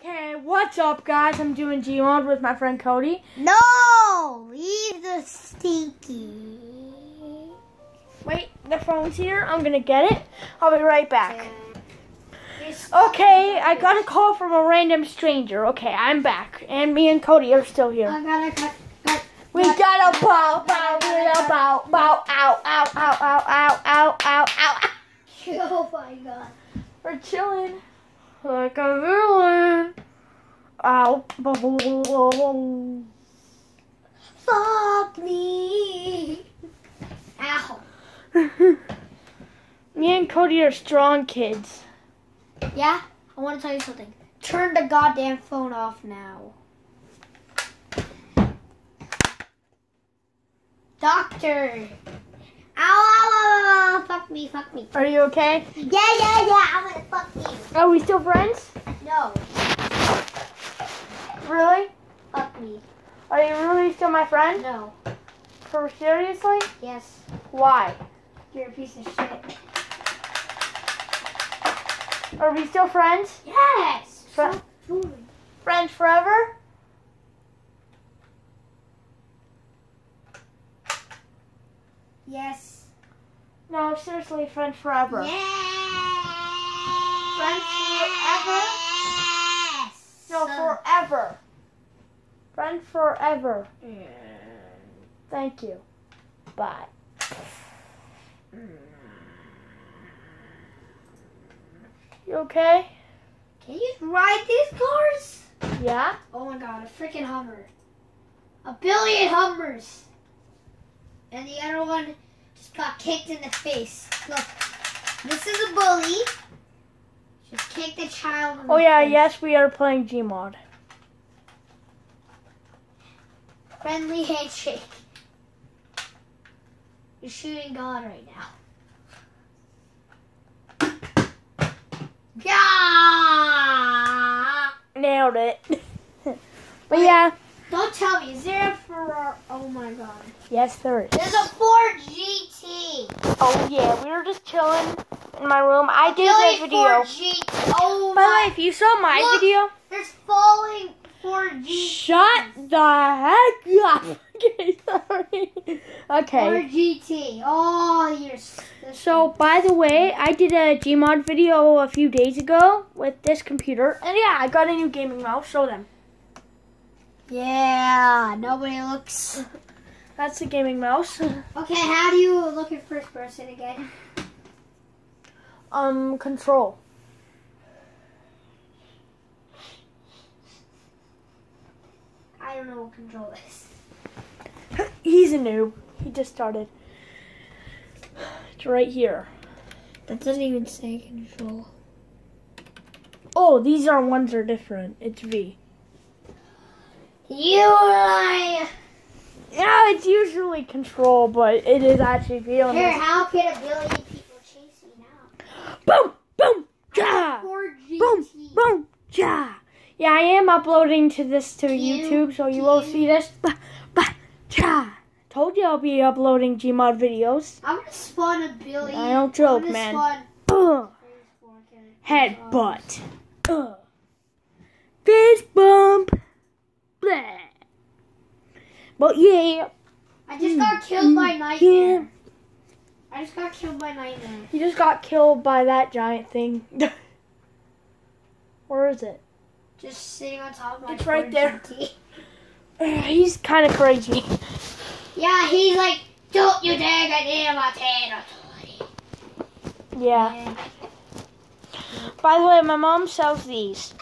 Okay, what's up, guys? I'm doing Gmod with my friend Cody. No, leave the stinky. Wait, the phone's here. I'm gonna get it. I'll be right back. Okay, I got a call from a random stranger. Okay, I'm back, and me and Cody are still here. I gotta cut. cut We got a bow, bow, a bow, bow, ow, ow, ow, ow, ow, ow, ow, ow. Oh my god. We're chilling like a villain. Ow. Fuck me. Ow. Me and Cody are strong kids. Yeah, I want to tell you something. Turn the goddamn phone off now. Doctor. Ow, fuck me, fuck me. Are you okay? Yeah, yeah, yeah, I'm gonna fuck you. Are we still friends? No, Really? fuck me. Are you really still my friend? No. For seriously? Yes, Why? you're a piece of shit. Are we still friends? Yes! Stop. Friends forever? Yes. No, seriously, friends forever. Yes! Friends forever? Yes. No, forever. Friends forever. Thank you. Bye. You okay? Can you ride these cars? Yeah? Oh my god, a freaking Hummer. A billion Hummers. And the other one just got kicked in the face. Look, this is a bully. Just kicked the child in Oh the yeah, face. yes, we are playing Gmod. Friendly handshake. You're shooting God right now. Yeah! Nailed it. but yeah, Don't tell me, is there a Ferrari? Oh my god. yes, there is. There's a Ford GT. Oh yeah, we were just chilling in my room. I did Billy a video. Ford GT. Oh By the way, my. if you saw my Look. video, There's falling Ford GT. shut the heck up. okay, sorry. Okay. Ford GT. Oh, you're. So, by the way, I did a Gmod video a few days ago with this computer, and yeah, I got a new gaming mouse. Show them. Yeah, nobody looks. That's the gaming mouse. Okay, how do you look at first person again? um, control. I don't know what control is. He's a noob. He just started. It's right here. That doesn't even say control. Oh, these are ones are different. It's V. You lie. Yeah, it's usually control, but it is actually on Here, how can a billion people chase me now? Boom, boom, ja, boom, boom, ja. Yeah, I am uploading to this to You YouTube, so you will can- see this. Ba, ba, ja. Told you I'll be uploading Gmod videos. I'm gonna spawn a billion. I don't joke, man. Spawn Headbutt. Ugh. But mm. mm. yeah, I just got killed by yeah. nightmare. I just got killed by nightmare. You just got killed by that giant thing. Where is it? Just sitting on top of my It's right there. He's kind of crazy. Yeah, he's like, don't you dare get near my territory. Yeah. By the way, my mom sells these.